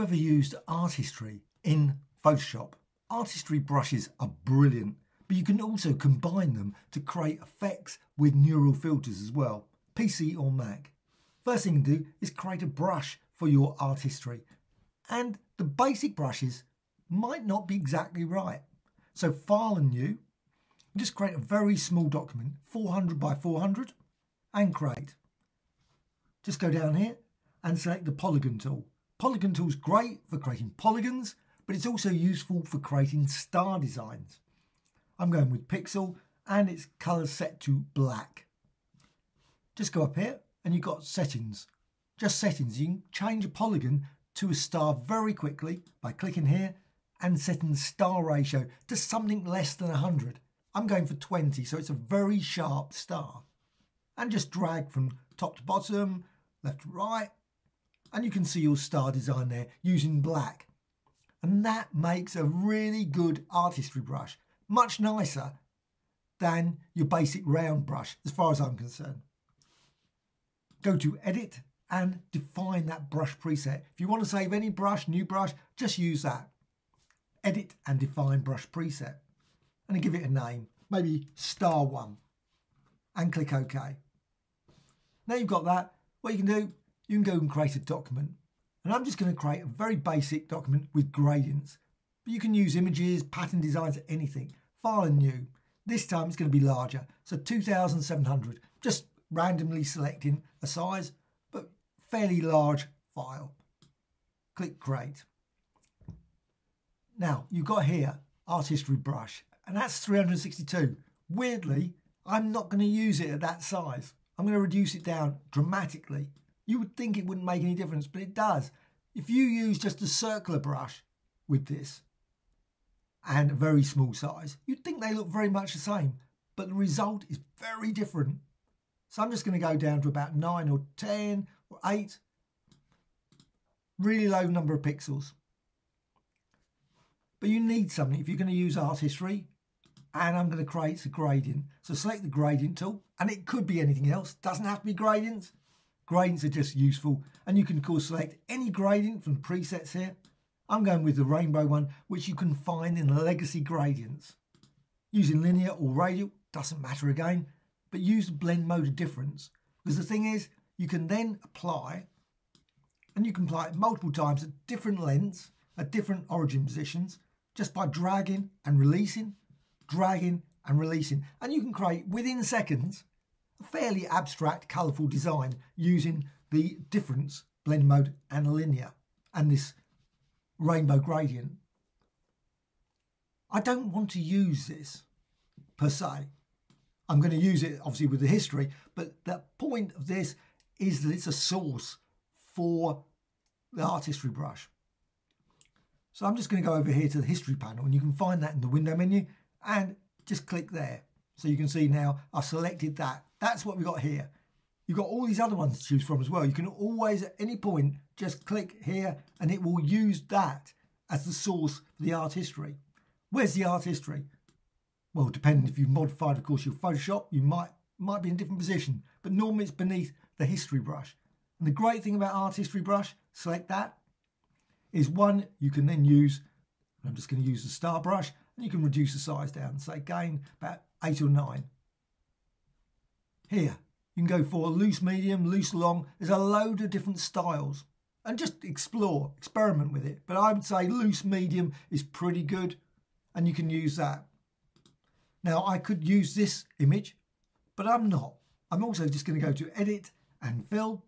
Ever used art history in Photoshop? Art history brushes are brilliant, but you can also combine them to create effects with neural filters as well, PC or Mac. First thing you can do is create a brush for your art history. And the basic brushes might not be exactly right. So File and New, just create a very small document, 400 by 400, and create. Just go down here and select the polygon tool. Polygon tool is great for creating polygons, but it's also useful for creating star designs. I'm going with pixel and its color set to black. Just go up here and you've got settings. Just settings. You can change a polygon to a star very quickly by clicking here and setting the star ratio to something less than 100. I'm going for 20, so it's a very sharp star. And just drag from top to bottom, left to right, and you can see your star design there using black. And that makes a really good art history brush, much nicer than your basic round brush, as far as I'm concerned. Go to Edit and define that brush preset. If you want to save any brush, new brush, just use that. Edit and define brush preset. And give it a name, maybe star one, and click OK. Now you've got that, what you can do, you can go and create a document. And I'm just going to create a very basic document with gradients. But you can use images, pattern designs, anything. File and new. This time it's going to be larger. So 2700. Just randomly selecting a size, but fairly large file. Click create. Now you've got here art history brush and that's 362. Weirdly, I'm not going to use it at that size. I'm going to reduce it down dramatically you would think it wouldn't make any difference, but it does. If you use just a circular brush with this and a very small size, you'd think they look very much the same, but the result is very different. So I'm just going to go down to about 9 or 10 or 8. Really low number of pixels. But you need something if you're going to use art history and I'm going to create a gradient. So select the gradient tool and it could be anything else. Doesn't have to be gradients. Gradients are just useful and you can of course select any gradient from presets here. I'm going with the rainbow one which you can find in the legacy gradients. Using linear or radial doesn't matter again but use the blend mode of difference because the thing is you can then apply and you can apply it multiple times at different lengths at different origin positions just by dragging and releasing, dragging and releasing and you can create within seconds fairly abstract, colourful design using the difference blend mode and linear and this rainbow gradient. I don't want to use this per se. I'm going to use it obviously with the history, but the point of this is that it's a source for the art history brush. So I'm just going to go over here to the history panel and you can find that in the window menu and just click there. So you can see now I've selected that that's what we got here. You've got all these other ones to choose from as well. You can always, at any point, just click here and it will use that as the source for the art history. Where's the art history? Well, depending if you've modified, of course, your Photoshop, you might might be in a different position, but normally it's beneath the history brush. And the great thing about art history brush, select that, is one, you can then use, I'm just going to use the star brush, and you can reduce the size down, say again, about eight or nine. Here, you can go for loose medium, loose long. There's a load of different styles and just explore, experiment with it. But I would say loose medium is pretty good and you can use that. Now I could use this image, but I'm not. I'm also just going to go to edit and fill.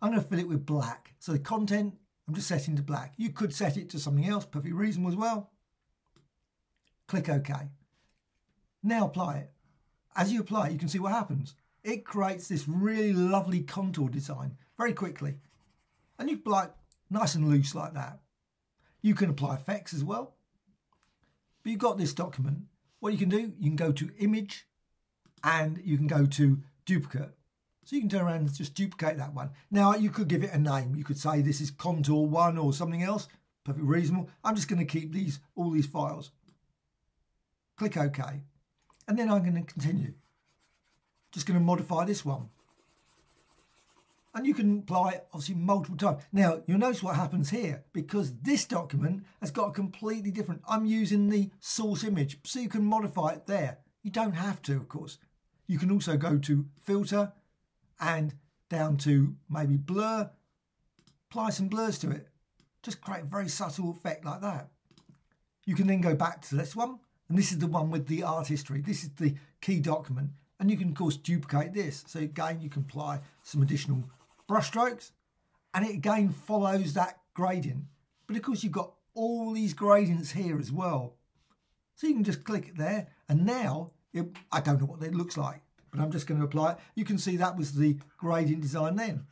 I'm going to fill it with black. So the content, I'm just setting to black. You could set it to something else, perfectly reasonable as well. Click OK. Now apply it. As you apply it, you can see what happens it creates this really lovely contour design very quickly. And you like nice and loose like that. You can apply effects as well. But you've got this document. What you can do, you can go to image and you can go to duplicate. So you can turn around and just duplicate that one. Now you could give it a name. You could say this is contour one or something else. Perfectly reasonable. I'm just going to keep these all these files. Click OK. And then I'm going to continue. Just going to modify this one. and you can apply it obviously multiple times. Now, you'll notice what happens here because this document has got a completely different. I'm using the source image, so you can modify it there. You don't have to, of course. You can also go to filter and down to maybe blur, apply some blurs to it. Just create a very subtle effect like that. You can then go back to this one, and this is the one with the art history. This is the key document, and you can of course duplicate this. So again, you can apply some additional brush strokes and it again follows that gradient. But of course you've got all these gradients here as well. So you can just click it there and now, it, I don't know what it looks like, but I'm just going to apply it. You can see that was the gradient design then.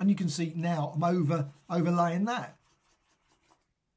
And you can see now I'm over overlaying that.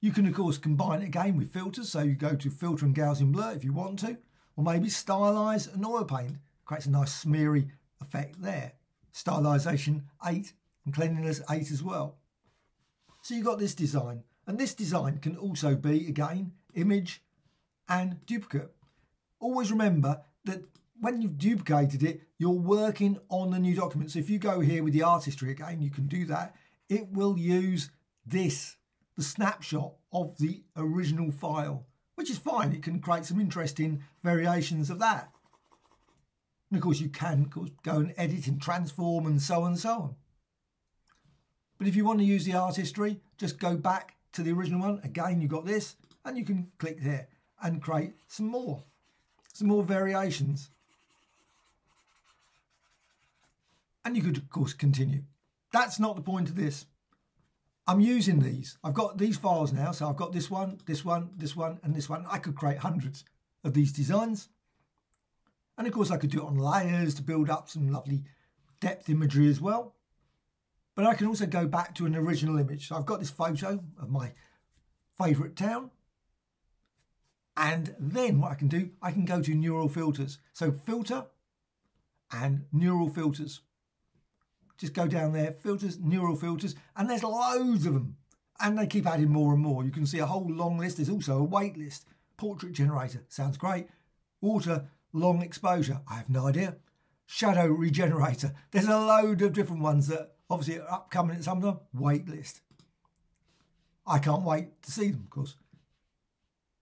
You can of course combine it again with filters. So you go to filter and Gaussian blur if you want to, or maybe stylize an oil paint. Creates a nice smeary effect there stylization 8 and cleanliness 8 as well. So you've got this design and this design can also be again image and duplicate. Always remember that when you've duplicated it you're working on the new document. So if you go here with the art history again you can do that. It will use this the snapshot of the original file which is fine. It can create some interesting variations of that. And of course, you can go and edit and transform and so on and so on. But if you want to use the art history, just go back to the original one. Again, you've got this, and you can click here and create some more, some more variations. And you could, of course, continue. That's not the point of this. I'm using these. I've got these files now. So I've got this one, this one, this one, and this one. I could create hundreds of these designs. And of course I could do it on layers to build up some lovely depth imagery as well. But I can also go back to an original image. So I've got this photo of my favourite town. And then what I can do, I can go to neural filters. So filter and neural filters. Just go down there, filters, neural filters, and there's loads of them. And they keep adding more and more. You can see a whole long list. There's also a wait list. Portrait generator, sounds great. Water long exposure? I have no idea. Shadow regenerator. There's a load of different ones that obviously are upcoming at some time. Wait list. I can't wait to see them, of course.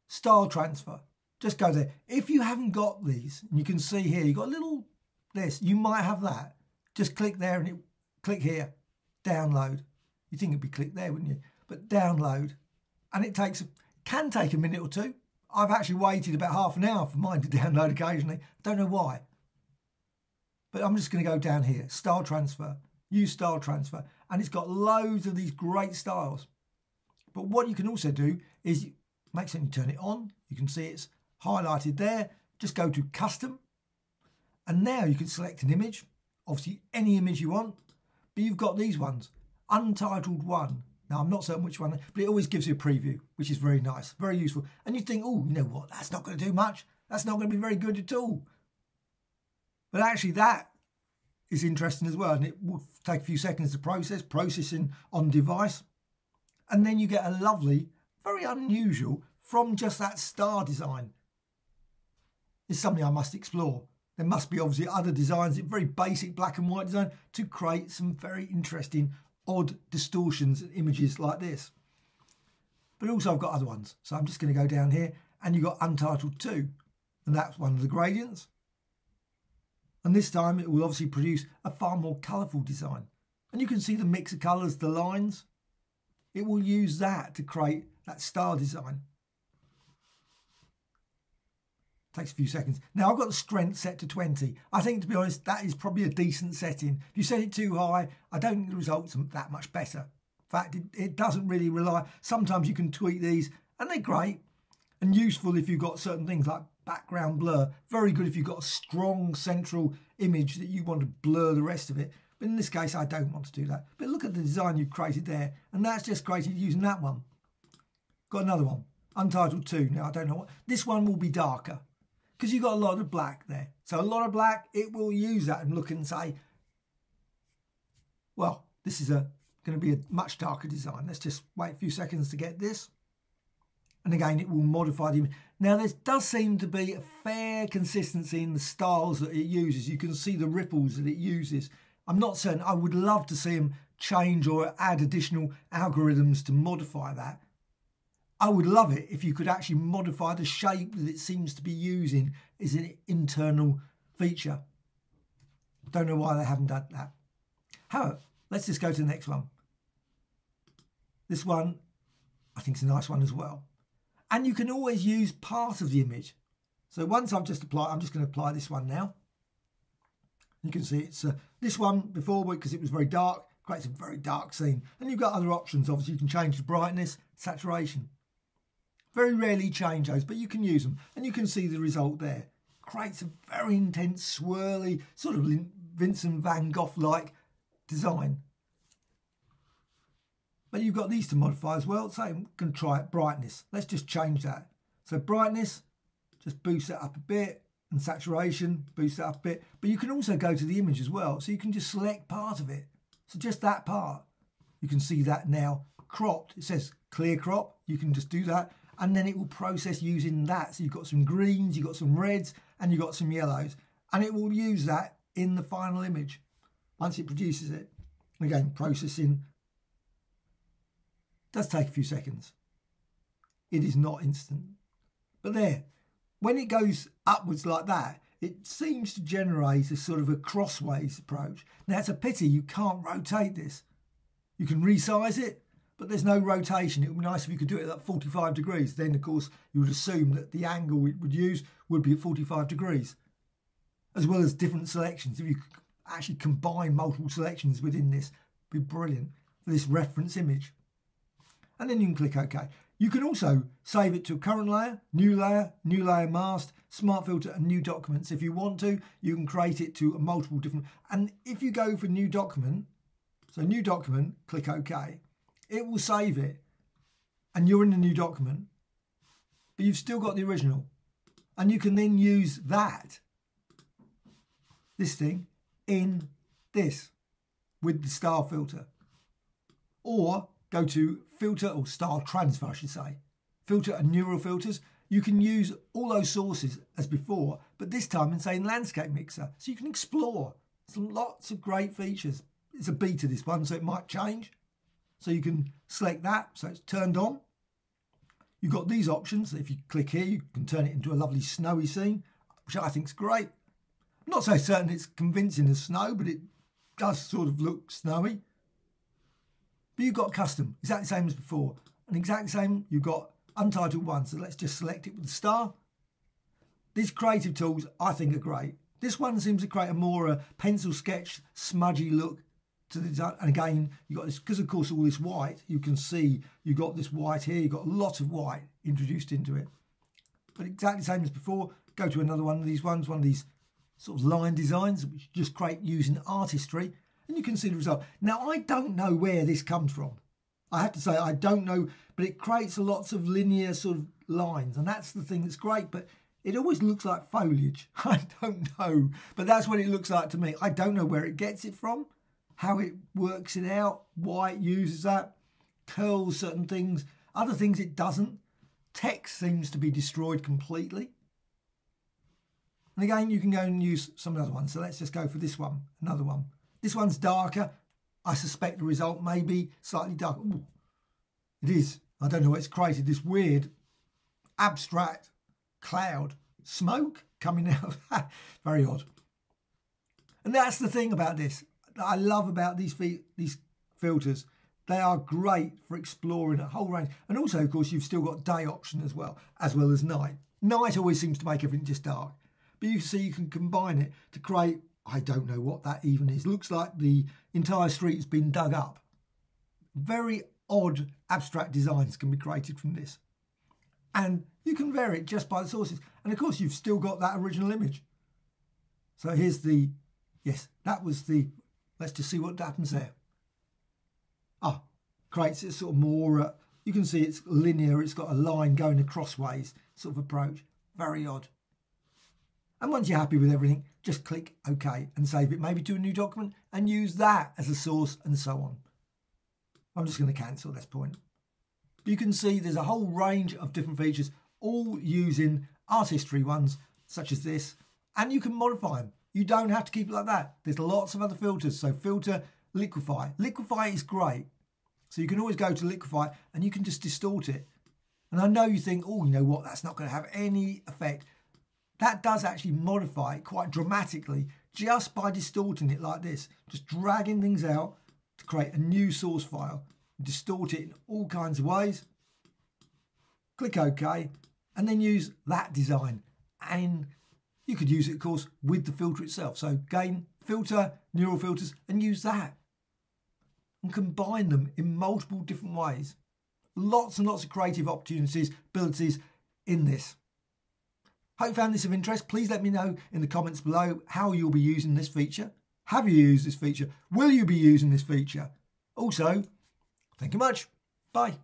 Style transfer. Just go there. If you haven't got these, you can see here, you've got a little this, you might have that. Just click there and it click here, download. You think it'd be click there, wouldn't you? But download. And it takes can take a minute or two. I've actually waited about half an hour for mine to download occasionally. Don't know why. But I'm just going to go down here, style transfer, use style transfer. And it's got loads of these great styles. But what you can also do is make sure you turn it on. You can see it's highlighted there. Just go to custom. And now you can select an image, obviously any image you want. But you've got these ones, untitled one, now, I'm not certain which one, but it always gives you a preview, which is very nice, very useful. And you think, oh, you know what, that's not going to do much. That's not going to be very good at all. But actually, that is interesting as well. And it will take a few seconds to process, processing on device. And then you get a lovely, very unusual, from just that star design. It's something I must explore. There must be obviously other designs, very basic black and white design, to create some very interesting odd distortions and images like this. But also I've got other ones. So I'm just going to go down here and you've got Untitled 2. And that's one of the gradients. And this time it will obviously produce a far more colourful design. And you can see the mix of colours, the lines. It will use that to create that star design. Takes a few seconds. Now I've got the strength set to 20. I think to be honest, that is probably a decent setting. If you set it too high, I don't think the results are that much better. In fact, it, it doesn't really rely. Sometimes you can tweak these and they're great and useful if you've got certain things like background blur. Very good if you've got a strong central image that you want to blur the rest of it. But in this case, I don't want to do that. But look at the design you've created there. And that's just created using that one. Got another one, Untitled 2. Now, I don't know what. This one will be darker because you've got a lot of black there. So a lot of black, it will use that and look and say, well, this is a going to be a much darker design. Let's just wait a few seconds to get this. And again, it will modify the image. Now, there does seem to be a fair consistency in the styles that it uses. You can see the ripples that it uses. I'm not certain. I would love to see them change or add additional algorithms to modify that. I would love it if you could actually modify the shape that it seems to be using as an internal feature. Don't know why they haven't done that. However, let's just go to the next one. This one, I think is a nice one as well. And you can always use part of the image. So once I've just applied, I'm just going to apply this one now. You can see it's uh, this one before because it was very dark, creates a very dark scene. And you've got other options. Obviously, you can change the brightness, saturation. Very rarely change those, but you can use them. And you can see the result there. Creates a very intense, swirly, sort of Vincent van Gogh-like design. But you've got these to modify as well. So to try it, brightness. Let's just change that. So brightness, just boost it up a bit and saturation, boost it up a bit. But you can also go to the image as well. So you can just select part of it. So just that part. You can see that now cropped. It says clear crop. You can just do that. And then it will process using that. So you've got some greens, you've got some reds, and you've got some yellows. And it will use that in the final image once it produces it. Again, processing does take a few seconds. It is not instant. But there, when it goes upwards like that, it seems to generate a sort of a crossways approach. Now, it's a pity you can't rotate this. You can resize it, but there's no rotation. It would be nice if you could do it at 45 degrees. Then, of course, you would assume that the angle it would use would be at 45 degrees, as well as different selections. If you could actually combine multiple selections within this, be brilliant for this reference image. And then you can click OK. You can also save it to a current layer, new layer, new layer mask, smart filter and new documents. If you want to, you can create it to a multiple different, and if you go for new document, so new document, click OK, it will save it and you're in the new document, but you've still got the original. And you can then use that, this thing, in this with the style filter. Or go to filter or style transfer, I should say. Filter and neural filters. You can use all those sources as before, but this time in say landscape mixer. So you can explore some lots of great features. It's a beta this one, so it might change. So you can select that, so it's turned on. You've got these options. If you click here, you can turn it into a lovely snowy scene, which I think is great. I'm not so certain it's convincing as snow, but it does sort of look snowy. But you've got custom, exactly the same as before. And exactly same, you've got untitled one. So let's just select it with the star. These creative tools, I think, are great. This one seems to create a more uh, pencil sketch, smudgy look to the design. And again, you've got this, because of course all this white, you can see you've got this white here, you've got a lot of white introduced into it. But exactly the same as before, go to another one of these ones, one of these sort of line designs, which just create using art history and you can see the result. Now, I don't know where this comes from. I have to say, I don't know, but it creates lots of linear sort of lines, and that's the thing that's great. But it always looks like foliage. I don't know, but that's what it looks like to me. I don't know where it gets it from, how it works it out, why it uses that, curls certain things, other things it doesn't. Text seems to be destroyed completely. And again, you can go and use some other ones. So let's just go for this one, another one. This one's darker. I suspect the result may be slightly darker. Ooh, it is. I don't know. what It's created this weird, abstract cloud smoke coming out. Very odd. And that's the thing about this. I love about these these filters. They are great for exploring a whole range. And also, of course, you've still got day option as well, as well as night. Night always seems to make everything just dark. But you see you can combine it to create I don't know what that even is. Looks like the entire street has been dug up. Very odd abstract designs can be created from this. And you can vary it just by the sources. And of course, you've still got that original image. So here's the, yes, that was the, let's just see what happens there. Ah, creates it sort of more, uh, you can see it's linear, it's got a line going across ways sort of approach. Very odd. And once you're happy with everything, just click OK and save it maybe to a new document and use that as a source and so on. I'm just going to cancel this point. You can see there's a whole range of different features, all using art history ones such as this, and you can modify them. You don't have to keep it like that. There's lots of other filters. So filter, liquify. Liquify is great. So you can always go to liquify and you can just distort it. And I know you think, oh, you know what, that's not going to have any effect. That does actually modify it quite dramatically just by distorting it like this. Just dragging things out to create a new source file. Distort it in all kinds of ways. Click OK and then use that design. And you could use it, of course, with the filter itself. So gain, filter, neural filters, and use that. And combine them in multiple different ways. Lots and lots of creative opportunities, abilities in this. Hope you found this of interest. Please let me know in the comments below how you'll be using this feature. Have you used this feature? Will you be using this feature? Also, thank you much. Bye.